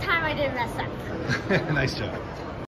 time I didn't mess up. nice job.